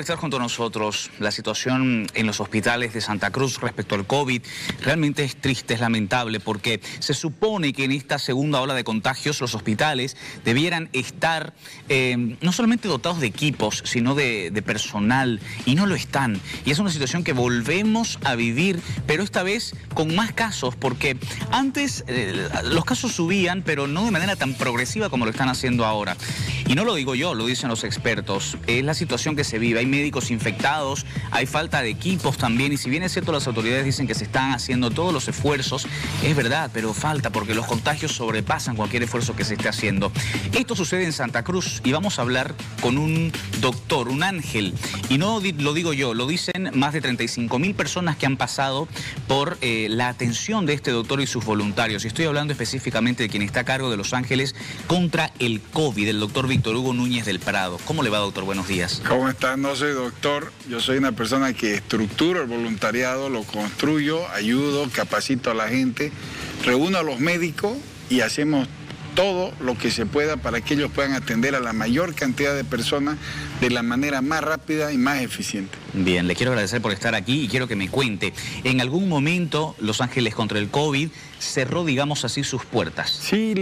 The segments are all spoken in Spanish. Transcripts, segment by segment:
estar junto a nosotros. La situación en los hospitales de Santa Cruz respecto al COVID realmente es triste, es lamentable, porque se supone que en esta segunda ola de contagios los hospitales debieran estar eh, no solamente dotados de equipos, sino de, personal, y no lo están. Y es una situación que volvemos a vivir, pero esta vez con más casos, porque antes eh, los casos subían, pero no de manera tan progresiva como lo están haciendo ahora. Y no lo digo yo, lo dicen los expertos. Es la situación que se vive hay médicos infectados, hay falta de equipos también, y si bien es cierto las autoridades dicen que se están haciendo todos los esfuerzos, es verdad, pero falta porque los contagios sobrepasan cualquier esfuerzo que se esté haciendo. Esto sucede en Santa Cruz y vamos a hablar con un doctor, un ángel, y no lo digo yo, lo dicen más de 35 mil personas que han pasado por eh, la atención de este doctor y sus voluntarios. Y estoy hablando específicamente de quien está a cargo de Los Ángeles contra el COVID, el doctor Víctor Hugo Núñez del Prado. ¿Cómo le va, doctor? Buenos días. ¿Cómo está? No soy doctor, yo soy una persona que estructuro el voluntariado, lo construyo, ayudo, capacito a la gente, reúno a los médicos y hacemos todo lo que se pueda para que ellos puedan atender a la mayor cantidad de personas de la manera más rápida y más eficiente. Bien, le quiero agradecer por estar aquí y quiero que me cuente, ¿en algún momento Los Ángeles contra el COVID cerró, digamos así, sus puertas? Sí,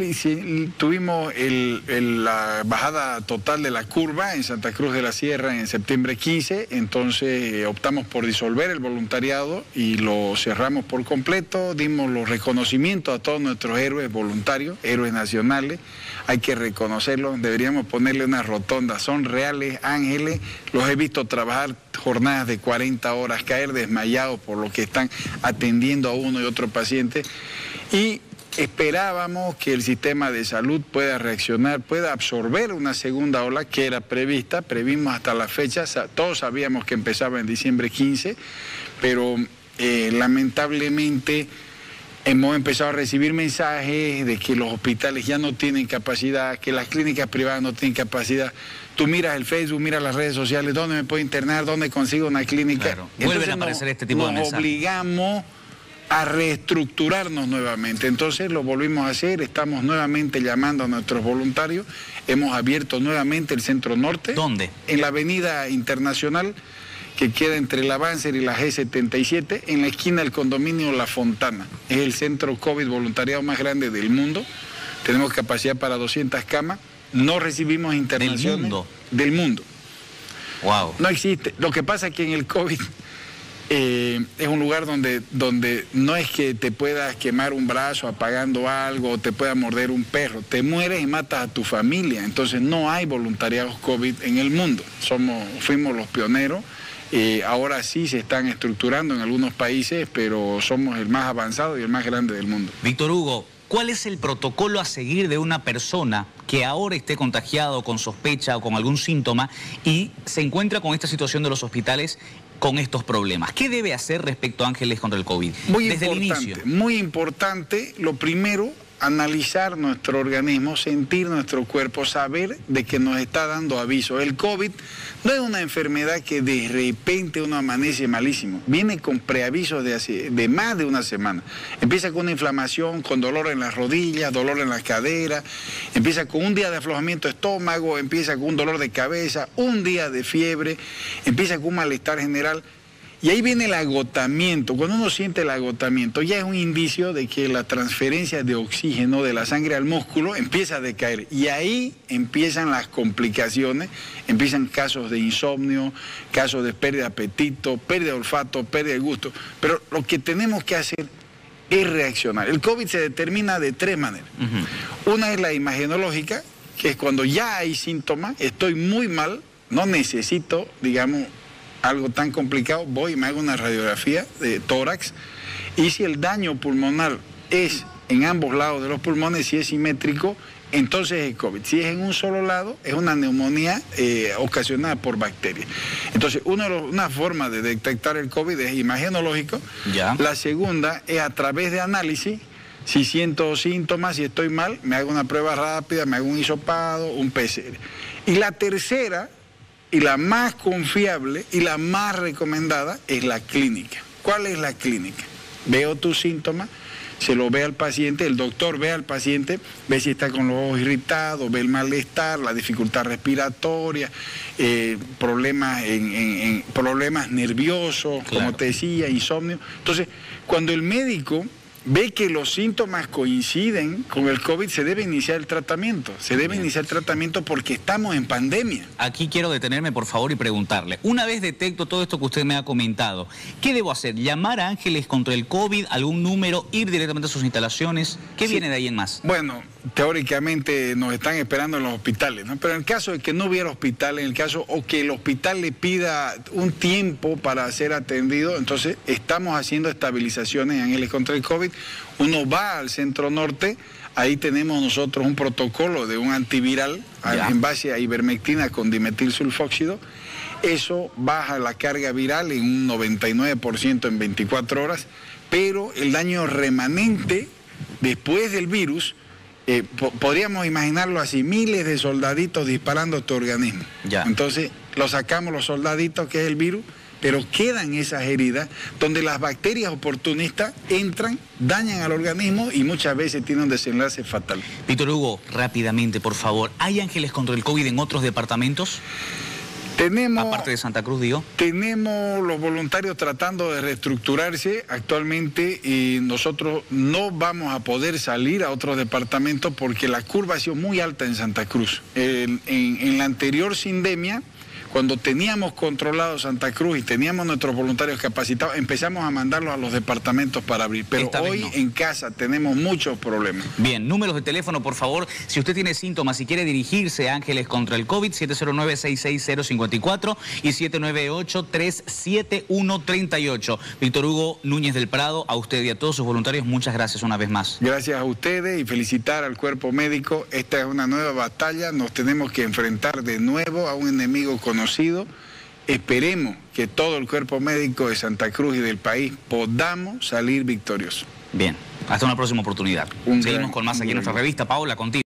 tuvimos la bajada total de la curva en Santa Cruz de la Sierra en septiembre 15, entonces eh, optamos por disolver el voluntariado y lo cerramos por completo, dimos los reconocimientos a todos nuestros héroes voluntarios, héroes nacionales, hay que reconocerlos, deberíamos ponerle una rotonda, son reales ángeles, los he visto trabajar jornadas de 40 horas, caer desmayados por lo que están atendiendo a uno y otro paciente. Y esperábamos que el sistema de salud pueda reaccionar, pueda absorber una segunda ola que era prevista, previmos hasta la fecha, todos sabíamos que empezaba en diciembre 15, pero eh, lamentablemente hemos empezado a recibir mensajes de que los hospitales ya no tienen capacidad, que las clínicas privadas no tienen capacidad. Tú miras el Facebook, miras las redes sociales, ¿dónde me puedo internar? ¿Dónde consigo una clínica? Claro. Vuelven a aparecer este tipo de mensajes. Nos obligamos a reestructurarnos nuevamente. Entonces lo volvimos a hacer, estamos nuevamente llamando a nuestros voluntarios, hemos abierto nuevamente el Centro Norte. ¿Dónde? En la Avenida Internacional que queda entre el Avancer y la G77, en la esquina del condominio La Fontana. Es el centro COVID voluntariado más grande del mundo. Tenemos capacidad para 200 camas. No recibimos internaciones. ¿Del mundo? Del mundo. Wow. No existe. Lo que pasa es que en el COVID eh, es un lugar donde, donde no es que te puedas quemar un brazo apagando algo o te pueda morder un perro. Te mueres y matas a tu familia. Entonces no hay voluntariados COVID en el mundo. Somos, fuimos los pioneros. Eh, ahora sí se están estructurando en algunos países, pero somos el más avanzado y el más grande del mundo. Víctor Hugo, ¿cuál es el protocolo a seguir de una persona que ahora esté contagiado con sospecha o con algún síntoma y se encuentra con esta situación de los hospitales con estos problemas. ¿Qué debe hacer respecto a Ángeles contra el COVID? Muy Desde el inicio. Muy importante, lo primero, analizar nuestro organismo, sentir nuestro cuerpo, saber de que nos está dando aviso. El COVID no es una enfermedad que de repente uno amanece malísimo, viene con preavisos de, hace, de más de una semana. Empieza con una inflamación, con dolor en las rodillas, dolor en la cadera, empieza con un día de aflojamiento estómago, empieza con un dolor de cabeza, un día de fiebre, empieza con un malestar general. Y ahí viene el agotamiento. Cuando uno siente el agotamiento, ya es un indicio de que la transferencia de oxígeno de la sangre al músculo empieza a decaer. Y ahí empiezan las complicaciones, empiezan casos de insomnio, casos de pérdida de apetito, pérdida de olfato, pérdida de gusto. Pero lo que tenemos que hacer es reaccionar. El COVID se determina de tres maneras. Una es la imagenológica, que es cuando ya hay síntomas, estoy muy mal, no necesito, digamos, algo tan complicado, voy y me hago una radiografía de tórax y si el daño pulmonar es en ambos lados de los pulmones, si es simétrico, entonces es COVID. Si es en un solo lado, es una neumonía eh, ocasionada por bacterias. Entonces, una forma de detectar el COVID es imagenológico. Ya. La segunda es a través de análisis. Si siento síntomas, si estoy mal, me hago una prueba rápida, me hago un hisopado, un PCR. Y la tercera y la más confiable y la más recomendada es la clínica. ¿Cuál es la clínica? Veo tus síntomas. se lo ve al paciente, el doctor ve al paciente, ve si está con los ojos irritados, ve el malestar, la dificultad respiratoria, eh, problemas, en, problemas nerviosos, como te decía, insomnio. Entonces, cuando el médico ve que los síntomas coinciden con el COVID, se debe iniciar el tratamiento. Se debe iniciar el tratamiento porque estamos en pandemia. Aquí quiero detenerme, por favor, y preguntarle. Una vez detecto todo esto que usted me ha comentado, ¿qué debo hacer? ¿Llamar a Ángeles contra el COVID, algún número, ir directamente a sus instalaciones? ¿Qué viene de ahí en más? Bueno, teóricamente nos están esperando en los hospitales, ¿no? Pero en el caso de que no hubiera hospital, en el caso o que el hospital le pida un tiempo para ser atendido, entonces estamos haciendo estabilizaciones en Ángeles contra el COVID. Uno va al centro norte, ahí tenemos nosotros un protocolo de un antiviral en base a ivermectina con dimetilsulfóxido. Eso baja la carga viral en un 99% en 24 horas, pero el daño remanente después del virus eh, podríamos imaginarlo así, miles de soldaditos disparando tu organismo. Entonces, lo sacamos los soldaditos, que es el virus, pero quedan esas heridas donde las bacterias oportunistas entran, dañan al organismo y muchas veces tienen un desenlace fatal. Víctor Hugo, rápidamente, por favor, ¿hay ángeles contra el COVID en otros departamentos? Tenemos, Aparte de Santa Cruz, digo. Tenemos los voluntarios tratando de reestructurarse actualmente y nosotros no vamos a poder salir a otros departamentos porque la curva ha sido muy alta en Santa Cruz. en, en la anterior sindemia cuando teníamos controlado Santa Cruz y teníamos nuestros voluntarios capacitados, empezamos a mandarlos a los departamentos para abrir. Pero hoy en casa tenemos muchos problemas. Bien, números de teléfono, por favor. Si usted tiene síntomas y quiere dirigirse a Ángeles contra el COVID, 709-66054 y 798-37138. Víctor Hugo Núñez del Prado, a usted y a todos sus voluntarios, muchas gracias una vez más. Gracias a ustedes y felicitar al cuerpo médico. Esta es una nueva batalla, nos tenemos que enfrentar de nuevo a un enemigo conocido Esperemos que todo el cuerpo médico de Santa Cruz y del país podamos salir victoriosos. Bien, hasta una próxima oportunidad. Seguimos con más aquí en nuestra revista. Paula, contigo.